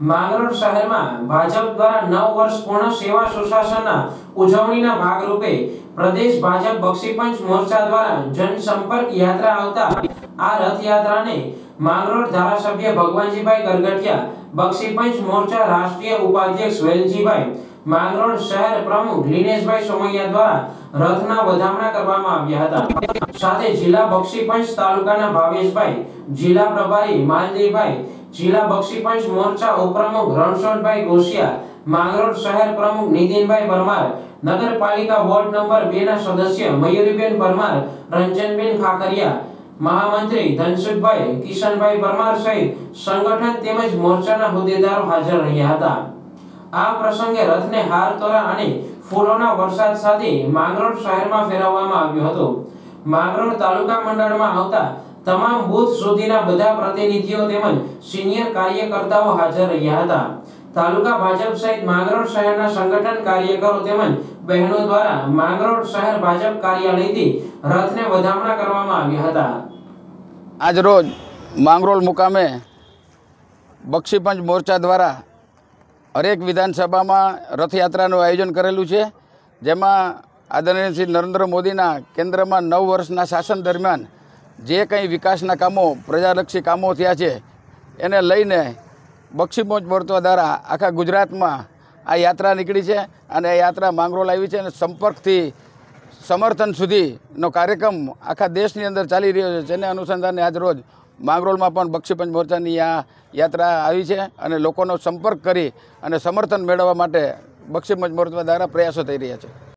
માંગરોળ શહેરમાં ભાજપ દ્વારા નવ વર્ષ પૂર્ણ સેવા સુશાસનના ઉજવણીના ભાગરૂપે પ્રદેશ ભાજપ બક્ષીપંચ મોરચા દ્વારા જનસંપર્ક યાત્રા આવતા આ રથયાત્રાને માંગરોળ ધારાસભ્ય ભગવાનજીભાઈ ગરગટિયા બક્ષીપંચ મોરચા રાષ્ટ્રીય ઉપાધ્યક્ષ વેલજીભાઈ, માંગરોળ શહેર પ્રમુખ લીનેશભાઈ સોમૈયા દ્વારા રથના વધામણા કરવામાં આવ્યા હતા. સાથે જિલ્લા બક્ષીપંચ તાલુકાના ભાવેશભાઈ, જિલ્લા પ્રભારી માલદીભાઈ જિલ્લા બક્ષીપંચ મોરચા ઉપપ્રમુખ રણછોડભાઈ ગોશિયા માંગરોળ શહેર પ્રમુખ નીતિનભાઈ પરમાર, નગરપાલિકા વોર્ડ નંબર 2 ના સદસ્ય મયુરીબેન પરમાર, રંજનબેન ખાકરિયા મહામંત્રી ધનસુખભાઈ, કિશનભાઈ પરમાર સહિત સંગઠન તેમજ મોરચાના હોદ્દેદારો હાજર રહ્યા હતા. આ પ્રસંગે રથને હાર તોરા અને ફૂલોના વરસાદ સાથે માંગરોળ શહેરમાં ફેરવવામાં આવ્યો હતો. માંગરોળ તાલુકા મંડળમાં આવતા તમામ બૂથ સુધીના બધા પ્રતિનિધિઓ તેમજ સિનિયર કાર્યકર્તાઓ હાજર રહ્યા હતા. તાલુકા ભાજપ સહિત માંગરોળ શહેરના સંગઠન કાર્યકરો તેમજ બહેનો દ્વારા માંગરોળ શહેર ભાજપ કાર્યાલયથી રથને વધામણા કરવામાં આવ્યા હતા. આજ રોજ માંગરોળ મુકામે બક્ષીપંચ મોરચા દ્વારા હરેક વિધાનસભામાં રથયાત્રાનું આયોજન કરેલું છે, જેમાં આદરણીય શ્રી નરેન્દ્ર મોદીના કેન્દ્રમાં નવ વર્ષના શાસન દરમિયાન જે કંઈ વિકાસના કામો, પ્રજાલક્ષી કામો થયા છે, એને લઈને બક્ષીપંચ મોરચા દ્વારા આખા ગુજરાતમાં આ યાત્રા નીકળી છે અને આ યાત્રા માંગરોળ આવી છે અને સંપર્કથી સમર્થન સુધીનો કાર્યક્રમ આખા દેશની અંદર ચાલી રહ્યો છે, જેને અનુસંધાને આજરોજ માંગરોળમાં પણ બક્ષીપંચ મોરચાની આ યાત્રા આવી છે અને લોકોનો સંપર્ક કરી અને સમર્થન મેળવવા માટે બક્ષીપંચ મોરચા દ્વારા પ્રયાસો થઈ રહ્યા છે.